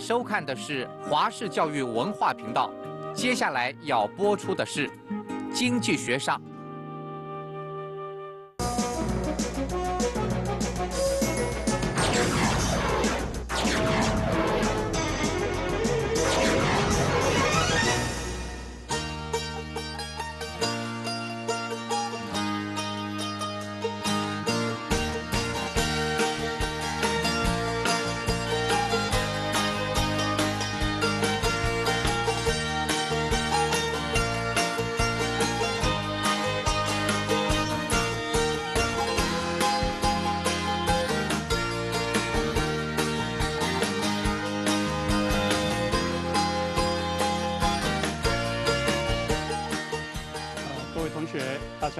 收看的是华视教育文化频道，接下来要播出的是《经济学上》。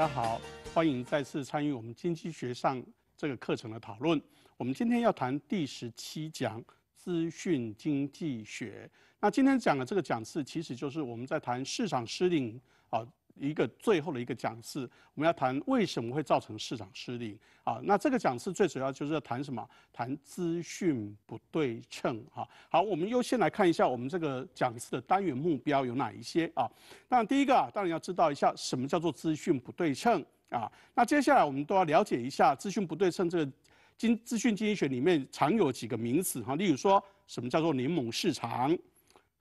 大家好，欢迎再次参与我们经济学上这个课程的讨论。我们今天要谈第十七讲资讯经济学。那今天讲的这个讲次，其实就是我们在谈市场失灵啊一个最后的一个讲次。我们要谈为什么会造成市场失灵啊？那这个讲次最主要就是要谈什么？谈资讯不对称哈。好，我们优先来看一下我们这个讲次的单元目标有哪一些啊？当然第一个啊，当然要知道一下什么叫做资讯不对称啊。那接下来我们都要了解一下资讯不对称这个经资讯经济学里面常有几个名词哈。例如说什么叫做联盟市场？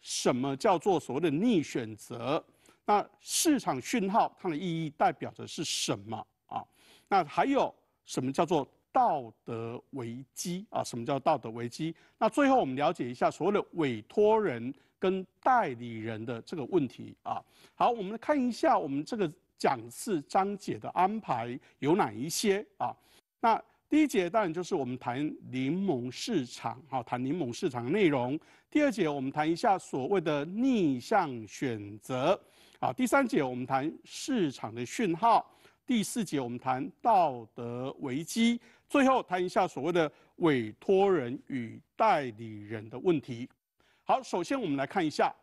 什么叫做所谓的逆选择？那市场讯号它的意义代表的是什么啊？那还有什么叫做道德危机啊？什么叫道德危机？那最后我们了解一下所谓的委托人跟代理人的这个问题啊。好，我们来看一下我们这个讲次章节的安排有哪一些啊？那第一节当然就是我们谈柠檬市场，哈，谈柠檬市场内容。第二节我们谈一下所谓的逆向选择。好，第三节我们谈市场的讯号，第四节我们谈道德危机，最后谈一下所谓的委托人与代理人的问题。好，首先我们来看一下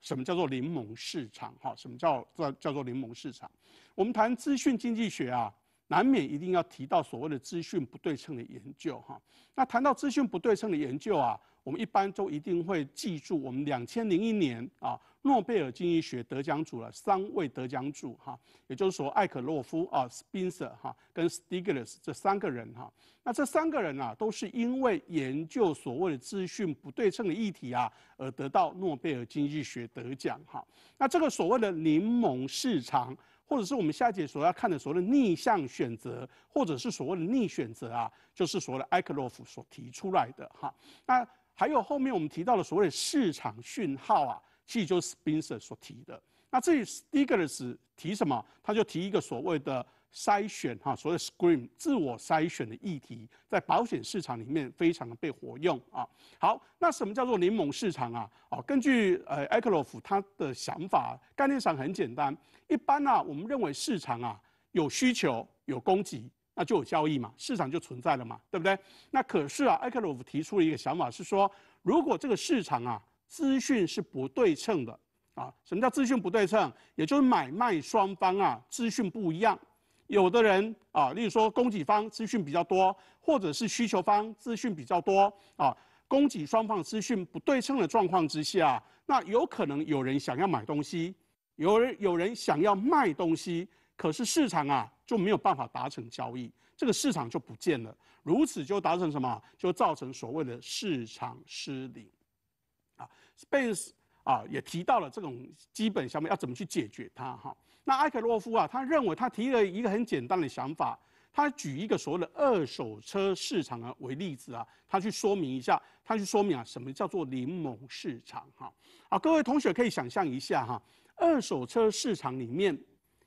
什么叫做联盟市场，哈，什么叫叫叫做联盟市场？我们谈资讯经济学啊，难免一定要提到所谓的资讯不对称的研究，哈。那谈到资讯不对称的研究啊，我们一般都一定会记住我们两千零一年啊。诺贝尔经济学得奖组了三位得奖主哈，也就是说艾克洛夫啊、Spencer 哈跟 Stiglitz 这三个人哈，那这三个人啊都是因为研究所谓的资讯不对称的议题啊而得到诺贝尔经济学得奖哈。那这个所谓的柠檬市场，或者是我们下节所要看的所谓的逆向选择，或者是所谓的逆选择啊，就是所谓的艾克洛夫所提出来的哈。那还有后面我们提到的所谓的市场讯号啊。其实就是 Spencer 所提的。那这里 Stiglitz 提什么？他就提一个所谓的筛选哈，所谓 Screen 自我筛选的议题，在保险市场里面非常的被活用啊。好，那什么叫做联盟市场啊？哦，根据呃 e k l o f 他的想法，概念上很简单。一般呢，我们认为市场啊有需求有供给，那就有交易嘛，市场就存在了嘛，对不对？那可是啊 e k l o f 提出了一个想法是说，如果这个市场啊资讯是不对称的啊？什么叫资讯不对称？也就是买卖双方啊，资讯不一样。有的人啊，例如说供给方资讯比较多，或者是需求方资讯比较多啊，供给双方资讯不对称的状况之下，那有可能有人想要买东西，有人有人想要卖东西，可是市场啊就没有办法达成交易，这个市场就不见了。如此就达成什么？就造成所谓的市场失灵。Spence 啊，也提到了这种基本想法要怎么去解决它哈。那埃克洛夫啊，他认为他提了一个很简单的想法，他举一个所谓的二手车市场啊为例子啊，他去说明一下，他去说明啊什么叫做联盟市场哈。啊，各位同学可以想象一下哈，二手车市场里面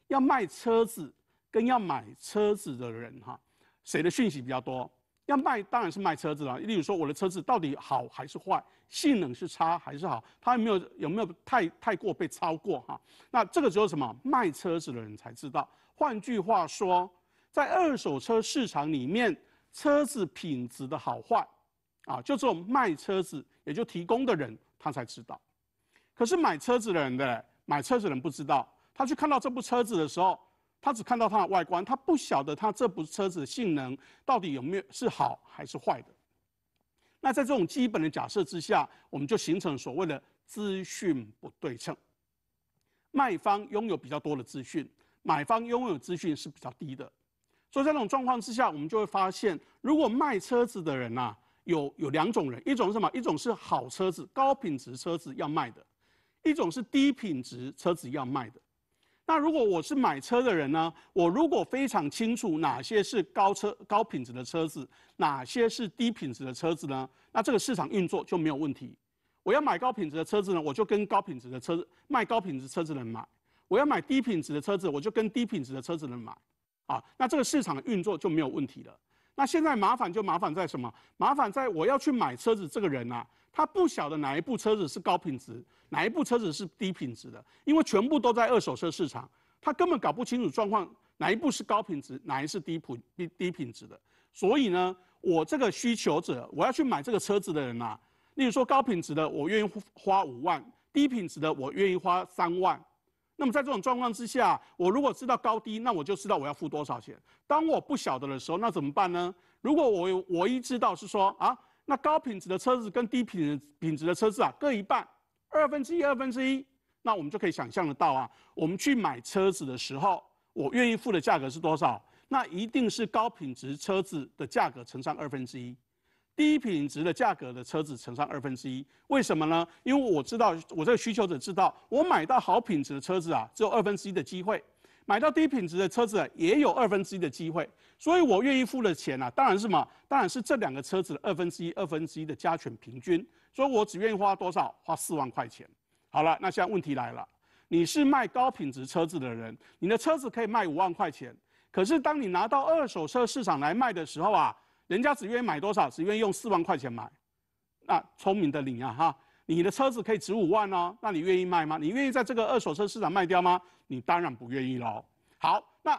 要卖车子跟要买车子的人哈，谁的讯息比较多？要卖当然是卖车子了。例如说，我的车子到底好还是坏，性能是差还是好，它有没有有没有太太过被超过哈？那这个只有什么卖车子的人才知道。换句话说，在二手车市场里面，车子品质的好坏啊，就只有卖车子也就提供的人他才知道。可是买车子的人的买车子的人不知道，他去看到这部车子的时候。他只看到它的外观，他不晓得他这部车子的性能到底有没有是好还是坏的。那在这种基本的假设之下，我们就形成所谓的资讯不对称。卖方拥有比较多的资讯，买方拥有资讯是比较低的。所以在这种状况之下，我们就会发现，如果卖车子的人呐，有有两种人，一种是什么？一种是好车子、高品质车子要卖的，一种是低品质车子要卖的。那如果我是买车的人呢？我如果非常清楚哪些是高车高品质的车子，哪些是低品质的车子呢？那这个市场运作就没有问题。我要买高品质的车子呢，我就跟高品质的车子卖高品质车子的人买；我要买低品质的车子，我就跟低品质的车子人买。啊，那这个市场运作就没有问题了。那现在麻烦就麻烦在什么？麻烦在我要去买车子这个人呐，他不晓得哪一部车子是高品质。哪一部车子是低品质的？因为全部都在二手车市场，他根本搞不清楚状况，哪一部是高品质，哪一是低品低低品质的。所以呢，我这个需求者，我要去买这个车子的人呐，例如说高品质的，我愿意花五万；低品质的，我愿意花三万。那么在这种状况之下，我如果知道高低，那我就知道我要付多少钱。当我不晓得的时候，那怎么办呢？如果我我一知道是说啊，那高品质的车子跟低品品质的车子啊各一半。二分之一，二分之一，那我们就可以想象得到啊，我们去买车子的时候，我愿意付的价格是多少？那一定是高品质车子的价格乘上二分之一，低品质的价格的车子乘上二分之一。为什么呢？因为我知道，我这个需求者知道，我买到好品质的车子啊，只有二分之一的机会；买到低品质的车子也有二分之一的机会。所以我愿意付的钱啊，当然是什么？当然是这两个车子的二分之一、二分之一的加权平均。所以我只愿意花多少？花四万块钱。好了，那现在问题来了，你是卖高品质车子的人，你的车子可以卖五万块钱，可是当你拿到二手车市场来卖的时候啊，人家只愿意买多少？只愿意用四万块钱买。那聪明的你啊，哈，你的车子可以值五万哦，那你愿意卖吗？你愿意在这个二手车市场卖掉吗？你当然不愿意喽。好，那。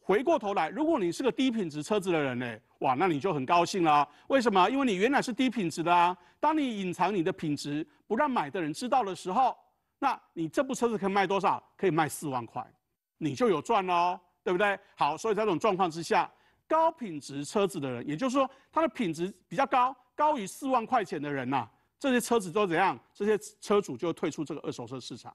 回过头来，如果你是个低品质车子的人呢，哇，那你就很高兴了。为什么？因为你原来是低品质的啊。当你隐藏你的品质，不让买的人知道的时候，那你这部车子可以卖多少？可以卖四万块，你就有赚喽，对不对？好，所以在这种状况之下，高品质车子的人，也就是说它的品质比较高，高于四万块钱的人呐，这些车子都怎样？这些车主就退出这个二手车市场。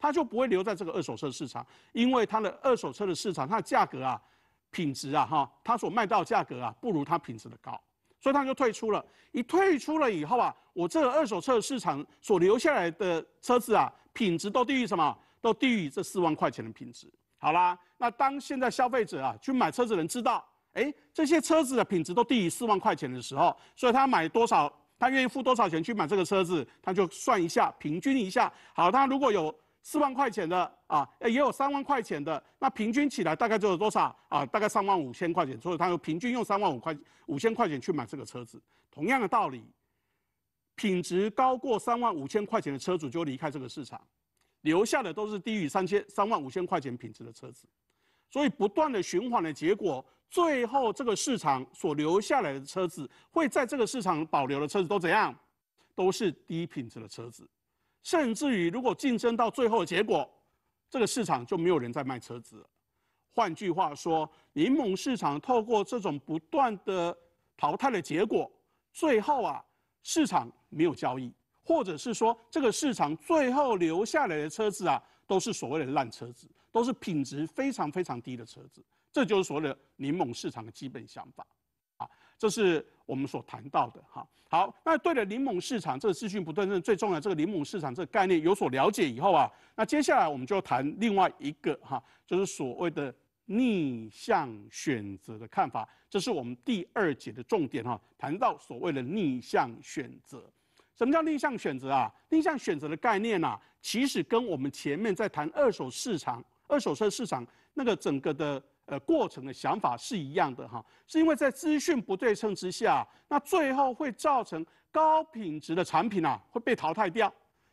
他就不会留在这个二手车市场，因为他的二手车的市场，它的价格啊、品质啊、哈，他所卖到价格啊，不如他品质的高，所以他就退出了。一退出了以后啊，我这个二手车市场所留下来的车子啊，品质都低于什么？都低于这四万块钱的品质。好啦，那当现在消费者啊去买车子的人知道，哎，这些车子的品质都低于四万块钱的时候，所以他买多少，他愿意付多少钱去买这个车子，他就算一下，平均一下。好，他如果有。四万块钱的啊，也有三万块钱的，那平均起来大概就有多少啊？大概三万五千块钱，所以他就平均用三万五块五千块钱去买这个车子。同样的道理，品质高过三万五千块钱的车主就离开这个市场，留下的都是低于三千三万五千块钱品质的车子。所以不断的循环的结果，最后这个市场所留下来的车子，会在这个市场保留的车子都怎样？都是低品质的车子。甚至于，如果竞争到最后的结果，这个市场就没有人在卖车子。换句话说，柠檬市场透过这种不断的淘汰的结果，最后啊，市场没有交易，或者是说，这个市场最后留下来的车子啊，都是所谓的烂车子，都是品质非常非常低的车子。这就是所谓的柠檬市场的基本想法。啊，这是我们所谈到的哈。好，那对了柠檬市场这个资讯不对称最重要这个柠檬市场这个概念有所了解以后啊，那接下来我们就谈另外一个哈，就是所谓的逆向选择的看法。这是我们第二节的重点哈，谈到所谓的逆向选择。什么叫逆向选择啊？逆向选择的概念呐，其实跟我们前面在谈二手市场、二手车市场那个整个的。呃，过程的想法是一样的哈，是因为在资讯不对称之下，那最后会造成高品质的产品啊会被淘汰掉，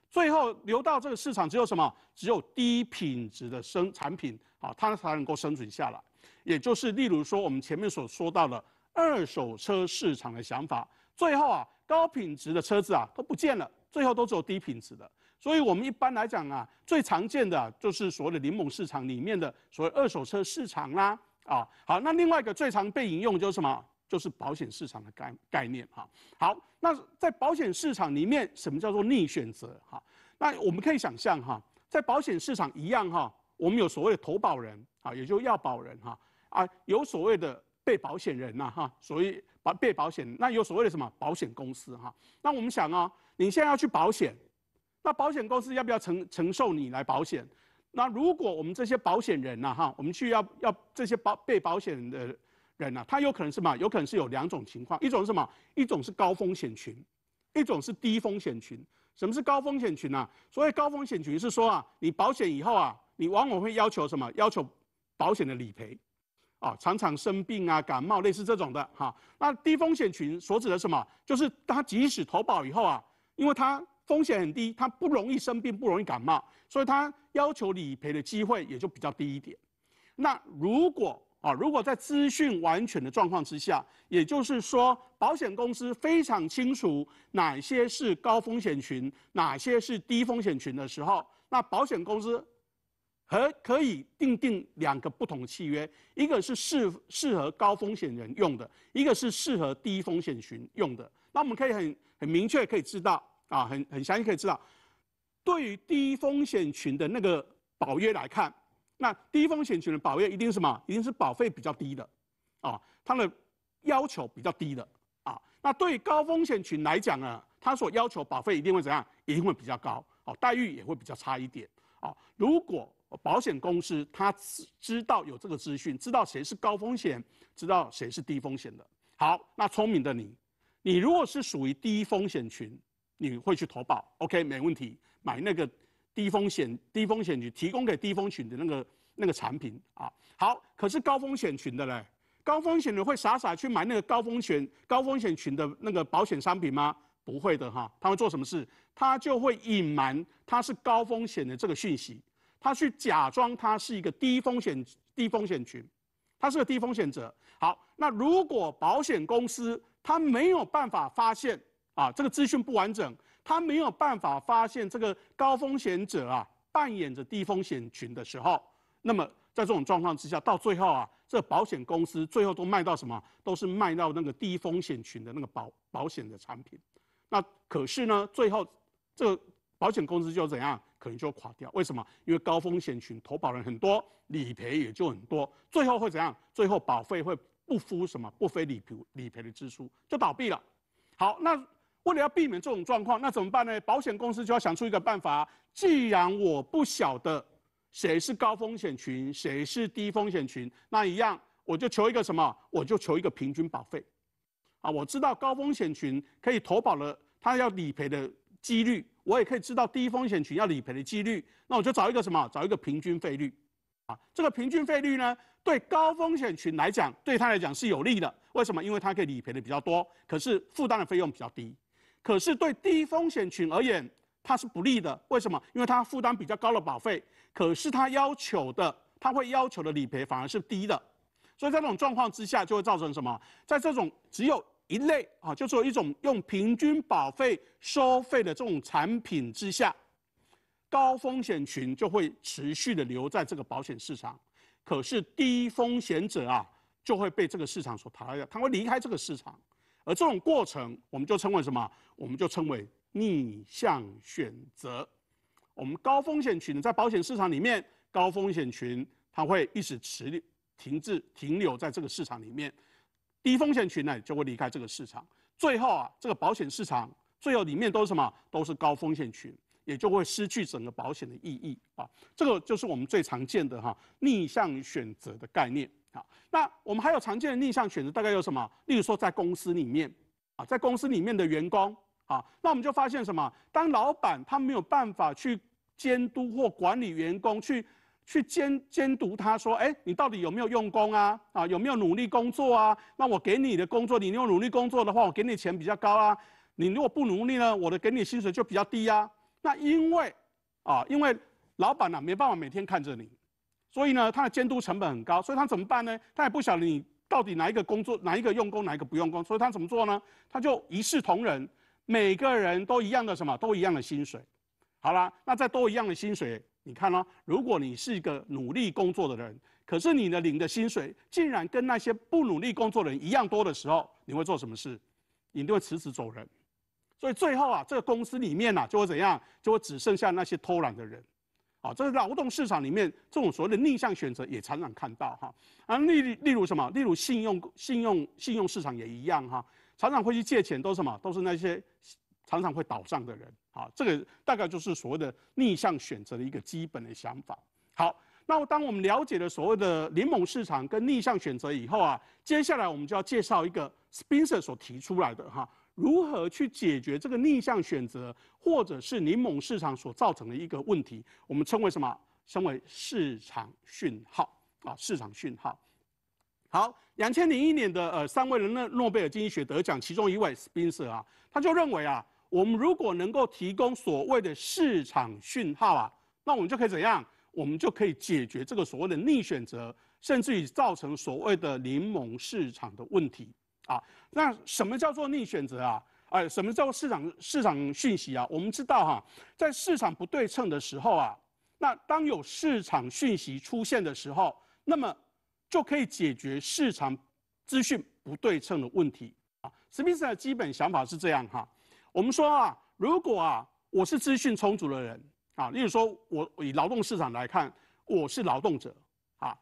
最后流到这个市场只有什么？只有低品质的生产品啊，它才能够生存下来。也就是例如说我们前面所说到的二手车市场的想法，最后啊高品质的车子啊都不见了，最后都只有低品质的。所以我们一般来讲啊，最常见的就是所谓的柠檬市场里面的所谓二手车市场啦，啊，好，那另外一个最常被引用就是什么？就是保险市场的概概念哈。好，那在保险市场里面，什么叫做逆选择哈？那我们可以想象哈，在保险市场一样哈，我们有所谓的投保人啊，也就要保人哈啊，有所谓的被保险人呐哈，所谓保被保险那有所谓的什么保险公司哈。那我们想啊，你现在要去保险，那保险公司要不要承承受你来保险？那如果我们这些保险人呐哈，我们去要要这些保被保险的人呐，他有可能是嘛？有可能是有两种情况，一种是什么？一种是高风险群，一种是低风险群。什么是高风险群呢？所谓高风险群是说啊，你保险以后啊，你往往会要求什么？要求保险的理赔，啊，常常生病啊、感冒类似这种的哈。那低风险群所指的什么？就是他即使投保以后啊，因为他风险很低，他不容易生病，不容易感冒，所以他要求理赔的机会也就比较低一点。那如果啊，如果在资讯完全的状况之下，也就是说，保险公司非常清楚哪些是高风险群，哪些是低风险群的时候，那保险公司和可以订定两个不同的契约，一个是适适合高风险人用的，一个是适合低风险群用的。那我们可以很很明确可以知道啊，很很详细可以知道，对于低风险群的那个保约来看。那低风险群的保约一定是什么？一定是保费比较低的，啊，它的要求比较低的，啊，那对高风险群来讲呢，它所要求保费一定会怎样？一定会比较高，哦，待遇也会比较差一点，啊，如果保险公司它知知道有这个资讯，知道谁是高风险，知道谁是低风险的，好，那聪明的你，你如果是属于低风险群，你会去投保，OK，没问题，买那个。低风险、低风险群提供给低风险的那个那个产品啊，好，可是高风险群的嘞，高风险的会傻傻去买那个高风险、高风险群的那个保险商品吗？不会的哈，他会做什么事？他就会隐瞒他是高风险的这个讯息，他去假装他是一个低风险、低风险群，他是个低风险者。好，那如果保险公司他没有办法发现啊，这个资讯不完整。他没有办法发现这个高风险者啊扮演着低风险群的时候，那么在这种状况之下，到最后啊，这保险公司最后都卖到什么？都是卖到那个低风险群的那个保保险的产品。那可是呢，最后这个保险公司就怎样？可能就垮掉。为什么？因为高风险群投保人很多，理赔也就很多，最后会怎样？最后保费会不敷什么？不非理赔理赔的支出，就倒闭了。好，那。为了要避免这种状况，那怎么办呢？保险公司就要想出一个办法。既然我不晓得谁是高风险群，谁是低风险群，那一样我就求一个什么？我就求一个平均保费。啊，我知道高风险群可以投保了，他要理赔的几率，我也可以知道低风险群要理赔的几率。那我就找一个什么？找一个平均费率。啊，这个平均费率呢，对高风险群来讲，对他来讲是有利的。为什么？因为他可以理赔的比较多，可是负担的费用比较低。可是对低风险群而言，它是不利的。为什么？因为它负担比较高的保费，可是它要求的，它会要求的理赔反而是低的。所以在这种状况之下，就会造成什么？在这种只有一类啊，就是有一种用平均保费收费的这种产品之下，高风险群就会持续的留在这个保险市场，可是低风险者啊，就会被这个市场所淘汰掉，他会离开这个市场。而这种过程，我们就称为什么？我们就称为逆向选择。我们高风险群在保险市场里面，高风险群它会一直持停滞停留在这个市场里面，低风险群呢就会离开这个市场。最后啊，这个保险市场最后里面都是什么？都是高风险群，也就会失去整个保险的意义啊。这个就是我们最常见的哈逆向选择的概念。啊，那我们还有常见的逆向选择，大概有什么？例如说，在公司里面，啊，在公司里面的员工，啊，那我们就发现什么？当老板他没有办法去监督或管理员工，去去监监督他说，哎，你到底有没有用功啊？啊，有没有努力工作啊？那我给你的工作，你如果努力工作的话，我给你钱比较高啊。你如果不努力呢，我的给你薪水就比较低啊。那因为，啊，因为老板呢没办法每天看着你。所以呢，他的监督成本很高，所以他怎么办呢？他也不晓得你到底哪一个工作，哪一个用功，哪一个不用功，所以他怎么做呢？他就一视同仁，每个人都一样的什么，都一样的薪水。好了，那再都一样的薪水，你看哦，如果你是一个努力工作的人，可是你的领的薪水竟然跟那些不努力工作的人一样多的时候，你会做什么事？你一定会辞职走人。所以最后啊，这个公司里面呢，就会怎样？就会只剩下那些偷懒的人。啊，这个劳动市场里面这种所谓的逆向选择也常常看到哈。啊，例例如什么？例如信用、信用、信用市场也一样哈，常常会去借钱，都是什么？都是那些常常会倒账的人。啊，这个大概就是所谓的逆向选择的一个基本的想法。好，那当我们了解了所谓的联盟市场跟逆向选择以后啊，接下来我们就要介绍一个 Spencer 所提出来的哈。如何去解决这个逆向选择，或者是柠檬市场所造成的一个问题？我们称为什么？称为市场讯号啊，市场讯号。好，两千零一年的呃三位的诺诺贝尔经济学得奖，其中一位 Spencer 啊，他就认为啊，我们如果能够提供所谓的市场讯号啊，那我们就可以怎样？我们就可以解决这个所谓的逆选择，甚至于造成所谓的柠檬市场的问题。啊，那什么叫做逆选择啊？哎，什么叫做市场市场讯息啊？我们知道哈，在市场不对称的时候啊，那当有市场讯息出现的时候，那么就可以解决市场资讯不对称的问题啊。史密斯的基本想法是这样哈，我们说啊，如果啊我是资讯充足的人啊，例如说我以劳动市场来看，我是劳动者啊，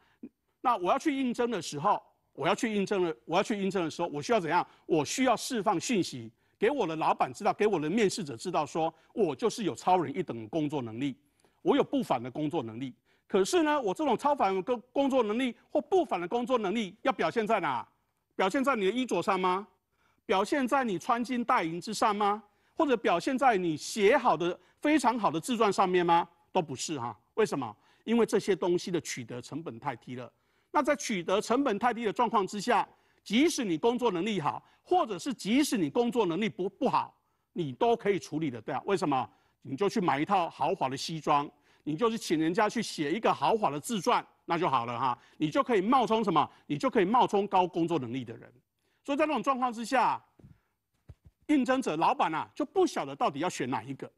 那我要去应征的时候。我要去应征的，我要去应征的时候，我需要怎样？我需要释放讯息给我的老板知道，给我的面试者知道，说我就是有超人一等的工作能力，我有不凡的工作能力。可是呢，我这种超凡工工作能力或不凡的工作能力要表现在哪？表现在你的衣着上吗？表现在你穿金戴银之上吗？或者表现在你写好的非常好的自传上面吗？都不是哈。为什么？因为这些东西的取得成本太低了。那在取得成本太低的状况之下，即使你工作能力好，或者是即使你工作能力不不好，你都可以处理得掉。为什么？你就去买一套豪华的西装，你就是请人家去写一个豪华的自传，那就好了哈。你就可以冒充什么？你就可以冒充高工作能力的人。所以在那种状况之下，应征者老板啊就不晓得到底要选哪一个，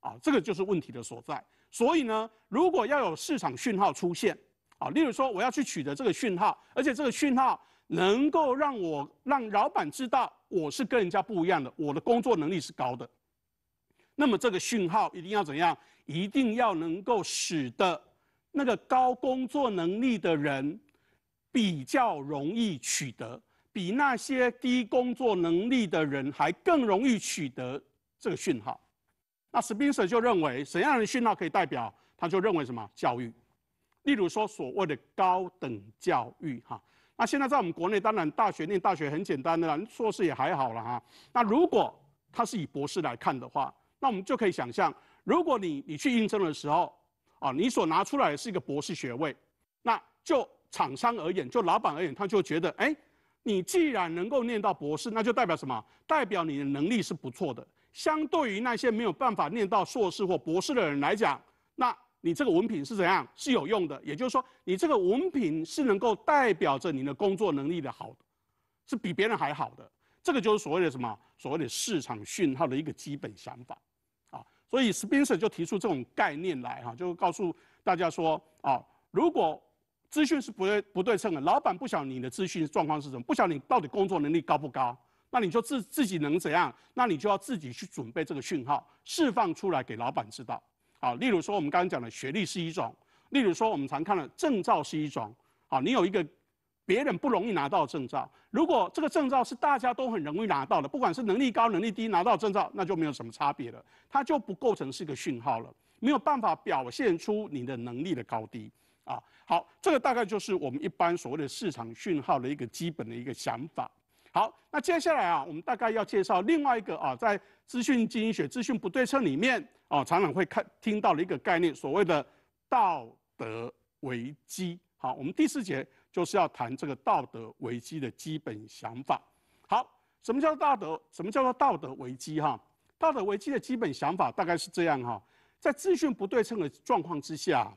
啊，这个就是问题的所在。所以呢，如果要有市场讯号出现。啊，例如说，我要去取得这个讯号，而且这个讯号能够让我让老板知道我是跟人家不一样的，我的工作能力是高的。那么这个讯号一定要怎样？一定要能够使得那个高工作能力的人比较容易取得，比那些低工作能力的人还更容易取得这个讯号。那史宾舍就认为，怎样的讯号可以代表？他就认为什么？教育。例如说，所谓的高等教育，哈，那现在在我们国内，当然大学念大学很简单的啦，硕士也还好了哈。那如果他是以博士来看的话，那我们就可以想象，如果你你去应征的时候，啊，你所拿出来的是一个博士学位，那就厂商而言，就老板而言，他就觉得，哎，你既然能够念到博士，那就代表什么？代表你的能力是不错的。相对于那些没有办法念到硕士或博士的人来讲，那。你这个文凭是怎样？是有用的，也就是说，你这个文凭是能够代表着你的工作能力的好，是比别人还好的。这个就是所谓的什么？所谓的市场讯号的一个基本想法。所以 Spencer 就提出这种概念来哈，就告诉大家说啊，如果资讯是不对不对称的，老板不晓得你的资讯状况是什么，不晓得你到底工作能力高不高，那你就自自己能怎样？那你就要自己去准备这个讯号，释放出来给老板知道。啊，例如说我们刚刚讲的学历是一种，例如说我们常看的证照是一种。啊，你有一个别人不容易拿到的证照，如果这个证照是大家都很容易拿到的，不管是能力高能力低拿到证照，那就没有什么差别了，它就不构成是一个讯号了，没有办法表现出你的能力的高低。啊，好，这个大概就是我们一般所谓的市场讯号的一个基本的一个想法。好，那接下来啊，我们大概要介绍另外一个啊，在资讯经济学资讯不对称里面啊，常常会看听到的一个概念，所谓的道德危机。好，我们第四节就是要谈这个道德危机的基本想法。好，什么叫道德？什么叫做道德危机？哈，道德危机的基本想法大概是这样哈，在资讯不对称的状况之下，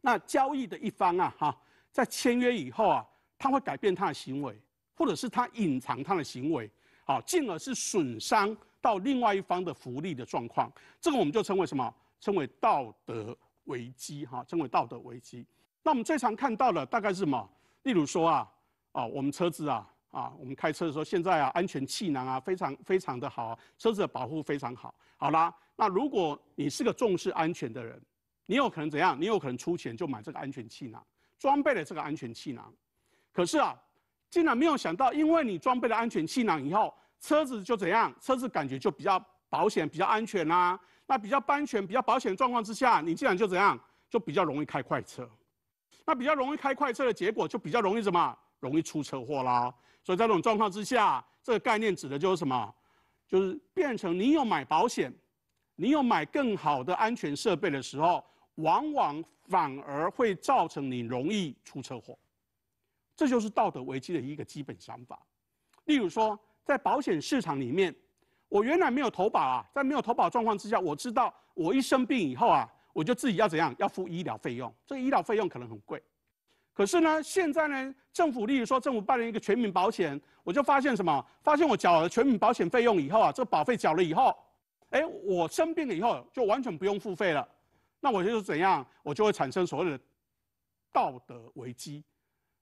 那交易的一方啊，哈，在签约以后啊，他会改变他的行为。或者是他隐藏他的行为，好，进而是损伤到另外一方的福利的状况，这个我们就称为什么？称为道德危机，哈，称为道德危机。那我们最常看到的大概是什么？例如说啊，啊，我们车子啊，啊，我们开车的时候，现在啊，安全气囊啊，非常非常的好，车子的保护非常好。好啦，那如果你是个重视安全的人，你有可能怎样？你有可能出钱就买这个安全气囊，装备了这个安全气囊。可是啊，竟然没有想到，因为你装备了安全气囊以后，车子就怎样？车子感觉就比较保险、比较安全啦。那比较安全、比较保险状况之下，你竟然就怎样？就比较容易开快车。那比较容易开快车的结果，就比较容易什么？容易出车祸啦。所以在这种状况之下，这个概念指的就是什么？就是变成你有买保险，你有买更好的安全设备的时候，往往反而会造成你容易出车祸。这就是道德危机的一个基本想法。例如说，在保险市场里面，我原来没有投保啊，在没有投保状况之下，我知道我一生病以后啊。我就自己要怎样？要付医疗费用，这个医疗费用可能很贵。可是呢，现在呢，政府例如说政府办了一个全民保险，我就发现什么？发现我缴了全民保险费用以后啊，这个保费缴了以后，哎，我生病了以后就完全不用付费了。那我就是怎样？我就会产生所谓的道德危机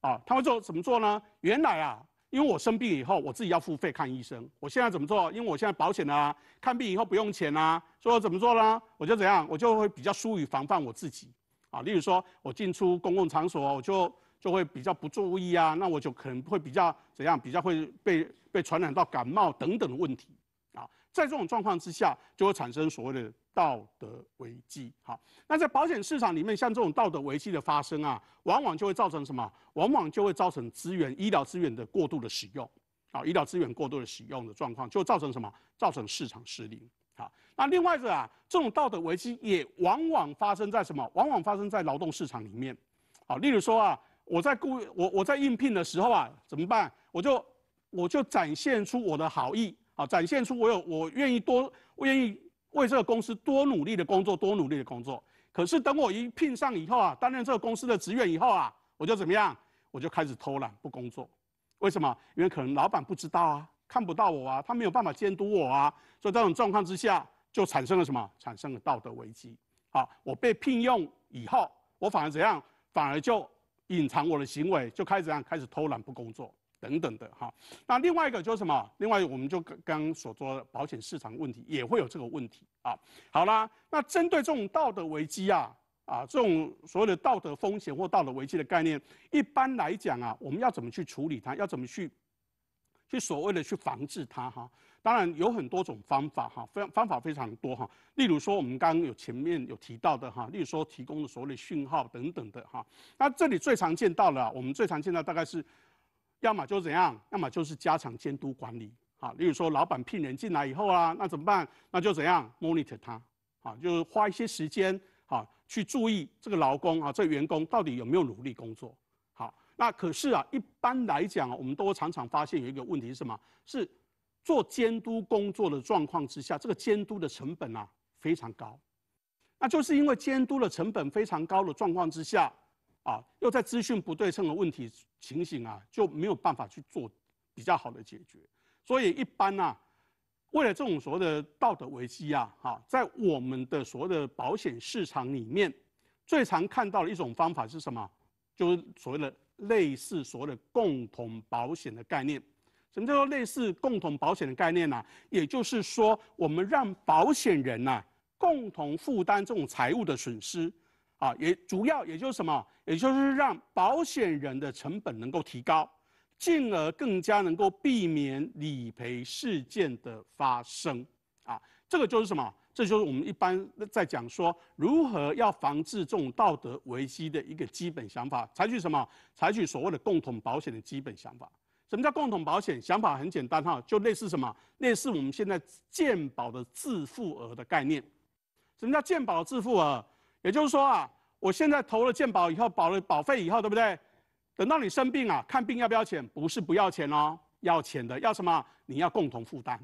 啊！他会做怎么做呢？原来啊。因为我生病以后，我自己要付费看医生。我现在怎么做？因为我现在保险啊，看病以后不用钱啊，所以我怎么做呢？我就怎样？我就会比较疏于防范我自己啊。例如说，我进出公共场所，我就就会比较不注意啊，那我就可能会比较怎样？比较会被被传染到感冒等等的问题啊。在这种状况之下，就会产生所谓的道德危机。好，那在保险市场里面，像这种道德危机的发生啊，往往就会造成什么？往往就会造成资源、医疗资源的过度的使用。啊，医疗资源过度的使用的状况，就造成什么？造成市场失灵。好，那另外一个啊，这种道德危机也往往发生在什么？往往发生在劳动市场里面。好，例如说啊，我在雇我我在应聘的时候啊，怎么办？我就我就展现出我的好意。啊，展现出我有我愿意多，我愿意为这个公司多努力的工作，多努力的工作。可是等我一聘上以后啊，担任这个公司的职员以后啊，我就怎么样？我就开始偷懒不工作。为什么？因为可能老板不知道啊，看不到我啊，他没有办法监督我啊。所以这种状况之下，就产生了什么？产生了道德危机。好，我被聘用以后，我反而怎样？反而就隐藏我的行为，就开始怎样？开始偷懒不工作。等等的哈，那另外一个就是什么？另外我们就刚刚所说的保险市场问题也会有这个问题啊。好啦，那针对这种道德危机啊，啊这种所谓的道德风险或道德危机的概念，一般来讲啊，我们要怎么去处理它？要怎么去去所谓的去防治它哈？当然有很多种方法哈，非方法非常多哈。例如说我们刚刚有前面有提到的哈，例如说提供的所谓的讯号等等的哈。那这里最常见到了，我们最常见到大概是。要么就怎样，要么就是加强监督管理，好，例如说老板聘人进来以后啊，那怎么办？那就怎样 monitor 他，好，就是花一些时间，好，去注意这个劳工啊，这员工到底有没有努力工作，好，那可是啊，一般来讲，我们都常常发现有一个问题是什么？是做监督工作的状况之下，这个监督的成本啊非常高，那就是因为监督的成本非常高的状况之下。啊，又在资讯不对称的问题情形啊，就没有办法去做比较好的解决。所以一般呢，为了这种所谓的道德危机啊，哈，在我们的所谓的保险市场里面，最常看到的一种方法是什么？就是所谓的类似所谓的共同保险的概念。什么叫做类似共同保险的概念呢？也就是说，我们让保险人呐共同负担这种财务的损失。啊，也主要也就是什么，也就是让保险人的成本能够提高，进而更加能够避免理赔事件的发生。啊，这个就是什么？这就是我们一般在讲说如何要防治这种道德危机的一个基本想法。采取什么？采取所谓的共同保险的基本想法。什么叫共同保险？想法很简单哈，就类似什么？类似我们现在健保的自付额的概念。什么叫健保自付额？也就是说啊，我现在投了健保以后，保了保费以后，对不对？等到你生病啊，看病要不要钱？不是不要钱哦，要钱的。要什么？你要共同负担。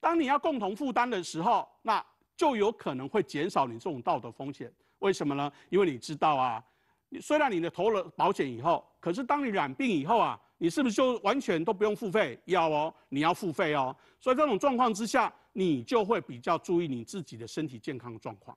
当你要共同负担的时候，那就有可能会减少你这种道德风险。为什么呢？因为你知道啊，你虽然你的投了保险以后，可是当你染病以后啊，你是不是就完全都不用付费？要哦，你要付费哦。所以这种状况之下，你就会比较注意你自己的身体健康状况。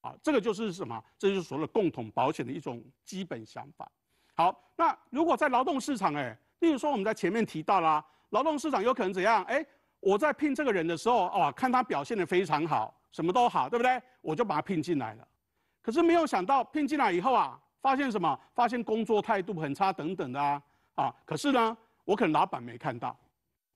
啊，这个就是什么？这就是所谓的共同保险的一种基本想法。好，那如果在劳动市场，哎，例如说我们在前面提到啦，劳动市场有可能怎样？哎，我在聘这个人的时候，哦，看他表现的非常好，什么都好，对不对？我就把他聘进来了。可是没有想到聘进来以后啊，发现什么？发现工作态度很差等等的啊，啊，可是呢，我可能老板没看到，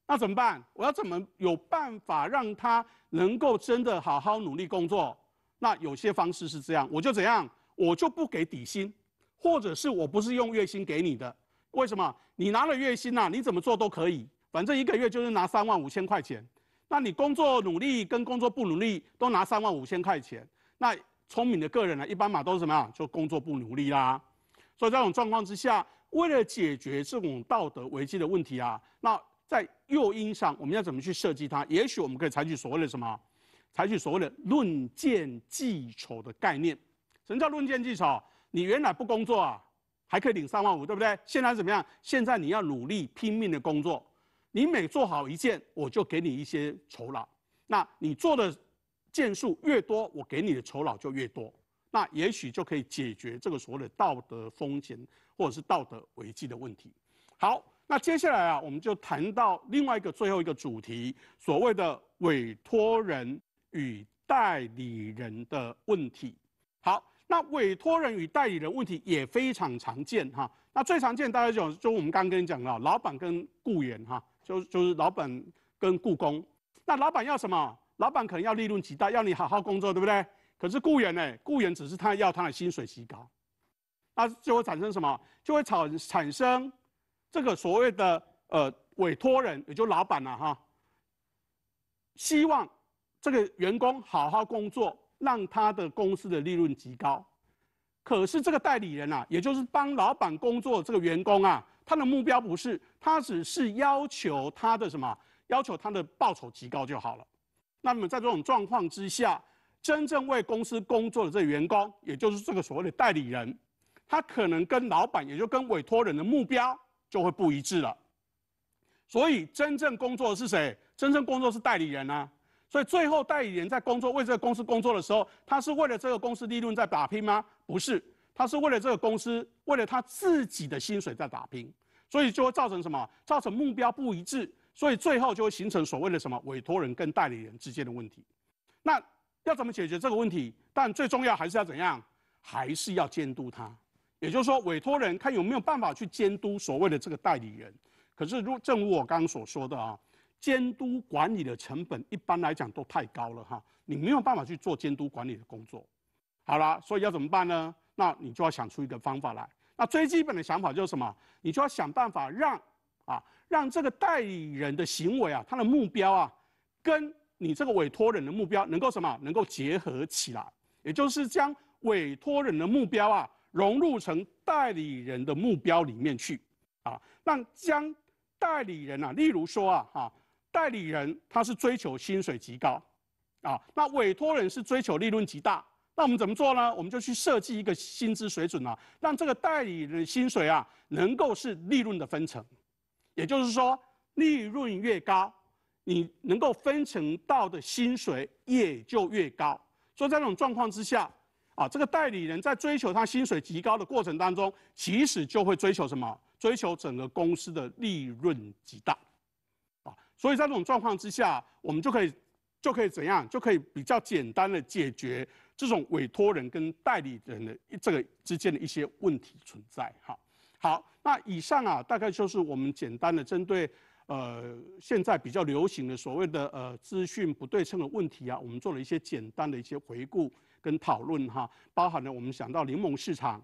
那怎么办？我要怎么有办法让他能够真的好好努力工作？那有些方式是这样，我就怎样，我就不给底薪，或者是我不是用月薪给你的，为什么？你拿了月薪呐，你怎么做都可以，反正一个月就是拿三万五千块钱。那你工作努力跟工作不努力都拿三万五千块钱，那聪明的个人呢，一般嘛都是什么样？就工作不努力啦。所以这种状况之下，为了解决这种道德危机的问题啊，那在诱因上我们要怎么去设计它？也许我们可以采取所谓的什么？采取所谓的论件计酬的概念。什么叫论件计酬？你原来不工作啊，还可以领三万五，对不对？现在怎么样？现在你要努力拼命的工作，你每做好一件，我就给你一些酬劳。那你做的件数越多，我给你的酬劳就越多。那也许就可以解决这个所谓的道德风险或者是道德危机的问题。好，那接下来啊，我们就谈到另外一个最后一个主题，所谓的委托人。与代理人的问题，好，那委托人与代理人问题也非常常见哈。那最常见大家就就我们刚跟你讲了，老板跟雇员哈，就就是老板跟雇工。那老板要什么？老板可能要利润极大，要你好好工作，对不对？可是雇员呢？雇员只是他要他的薪水极高，那就会产生什么？就会产产生这个所谓的呃委托人，也就老板了哈，希望。这个员工好好工作，让他的公司的利润极高。可是这个代理人啊，也就是帮老板工作这个员工啊，他的目标不是，他只是要求他的什么？要求他的报酬极高就好了。那么在这种状况之下，真正为公司工作的这员工，也就是这个所谓的代理人，他可能跟老板，也就跟委托人的目标就会不一致了。所以真正工作的是谁？真正工作是代理人啊。所以最后代理人在工作为这个公司工作的时候，他是为了这个公司利润在打拼吗？不是，他是为了这个公司，为了他自己的薪水在打拼，所以就会造成什么？造成目标不一致，所以最后就会形成所谓的什么委托人跟代理人之间的问题。那要怎么解决这个问题？但最重要还是要怎样？还是要监督他，也就是说，委托人看有没有办法去监督所谓的这个代理人。可是如正如我刚刚所说的啊。监督管理的成本一般来讲都太高了哈，你没有办法去做监督管理的工作。好了，所以要怎么办呢？那你就要想出一个方法来。那最基本的想法就是什么？你就要想办法让啊，让这个代理人的行为啊，他的目标啊，跟你这个委托人的目标能够什么？能够结合起来，也就是将委托人的目标啊，融入成代理人的目标里面去啊，让将代理人啊，例如说啊，哈。代理人他是追求薪水极高，啊，那委托人是追求利润极大。那我们怎么做呢？我们就去设计一个薪资水准啊，让这个代理人的薪水啊能够是利润的分成。也就是说，利润越高，你能够分成到的薪水也就越高。所以在这种状况之下，啊，这个代理人在追求他薪水极高的过程当中，其实就会追求什么？追求整个公司的利润极大。所以在这种状况之下，我们就可以就可以怎样？就可以比较简单的解决这种委托人跟代理人的这个之间的一些问题存在。哈，好，那以上啊，大概就是我们简单的针对呃现在比较流行的所谓的呃资讯不对称的问题啊，我们做了一些简单的一些回顾跟讨论哈，包含了我们想到柠檬市场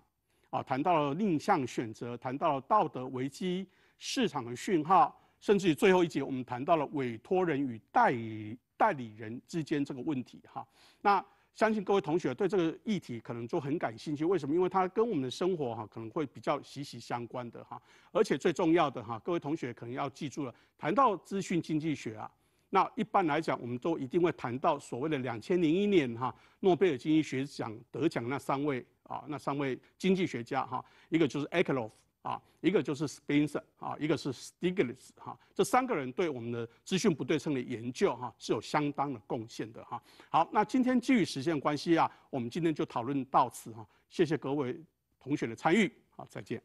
啊，谈到了另向选择，谈到了道德危机、市场的讯号。甚至于最后一节，我们谈到了委托人与代理代理人之间这个问题哈。那相信各位同学对这个议题可能就很感兴趣。为什么？因为它跟我们的生活哈可能会比较息息相关的哈。而且最重要的哈，各位同学可能要记住了，谈到资讯经济学啊，那一般来讲，我们都一定会谈到所谓的两千零一年哈诺贝尔经济学奖得奖那三位啊，那三位经济学家哈，一个就是 Ekloff，啊，一个就是 Spencer 啊，一个是 Stiglitz 哈，这三个人对我们的资讯不对称的研究哈是有相当的贡献的哈。好，那今天基于时间关系啊，我们今天就讨论到此哈，谢谢各位同学的参与，好，再见。